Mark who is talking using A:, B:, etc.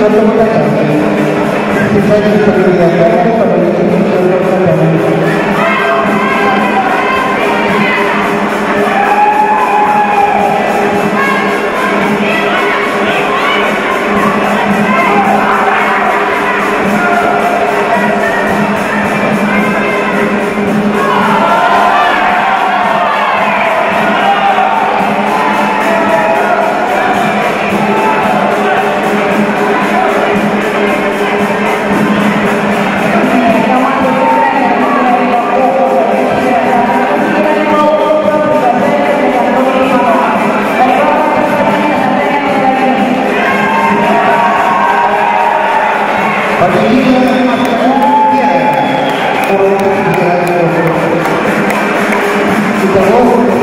A: Kita akan berikan kepada Então,